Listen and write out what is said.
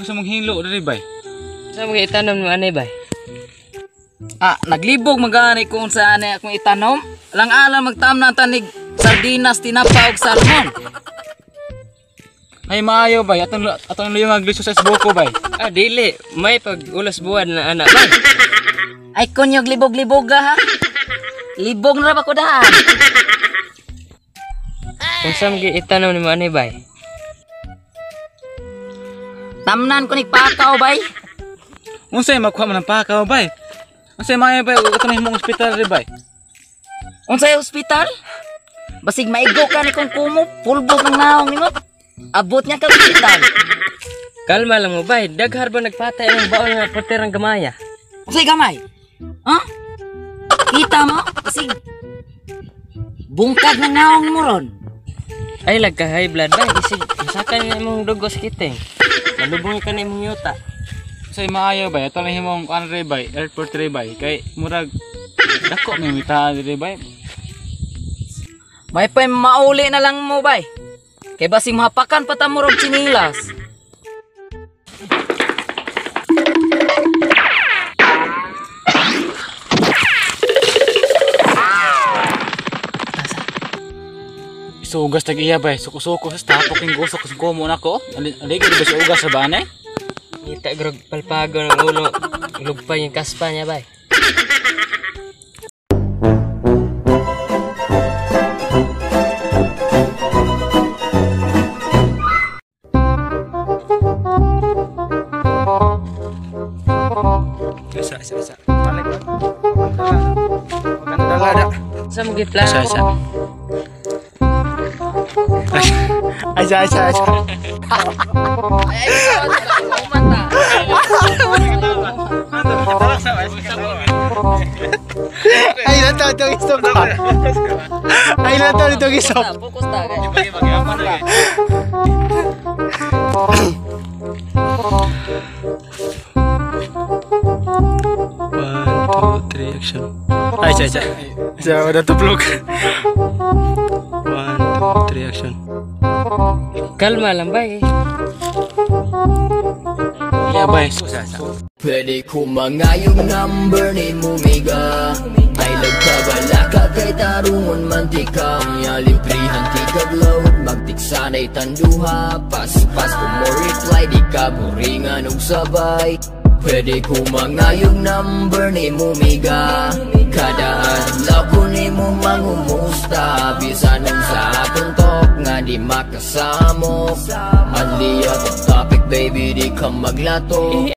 na gusto mong hilo diri bay. Sa mga itanom mo anay bay? Ah, naglibog magani kung saan akong itanom. Lang alam magtam na tanig sardinas, tinapa ug salmon. Ay maayo bay, atong atong luyong aglisyo sa buko bay. Ah, dili. May pag ulas buwan na anak bay. Ay kunyog libog-libog ha. Libog na ba ko dahan? Kung sa mga itanom ni mo anay bay? Tamnan ko ni pakaw bay. Unsay makuha man ng pakaw bay? Unsay maayo bay, atong himong ospital diri bay. Unsay ospital? Basig maigo ka ni kung kumo, pulbog ng naong nimo. Abot niya ka ospital. Kalma lang mo bay. Daghar ba nagpatay ang baon nga porterang gamaya? Unsay gamay? Ha? Kita mo? Basig bungkag ng naong mo ron. Ay, lag ka high blood bay. Isig, masakan na imong dugo sa kiting. Malubong ka na imong yuta. Unsay maayo bay, atong himong kuan diri bay, airport diri bay. Kay murag dako may mita diri bay. May pa mauli na lang mo bay. Kay basig mahapakan pa ta mo rog chinilas. Isugas tag iya bay, suko-suko sa tapok ning gusok sa kumo nako. Ali ali ba si ugas sa bane? Kita grog palpago ng ulo. Lugpay yung kaspa niya bay. Isa isa isa. Balik ba? Maganda lada. Sa mga plano Isa isa. Aja aja aja. ayo! Ayo, ayo! Ayo, ayo! Ayo, ayo! Ayo, ayo! Ayo, ayo! Ayo, ayo! Ayo, ayo! Ayo, ayo! Ayo, ayo! Ayo, ayo! One, two, three, action. Kalma lang bay. Iya bay, isa isa. Pwede ko mangayong number ni Mumiga. Ay nagkabala ka kay tarungon mantika. Nya librihan ti kagload Magtiksanay tanduha. Pas-pas ko mo reply Di ka buringan og sabay. Pwede ko mangayong number ni Mumiga. Kada adlaw ko ni mo mangumusta Bisan ang sa akong talk nga di makasamo Adliya topic baby di ka maglato